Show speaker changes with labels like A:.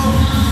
A: Oh,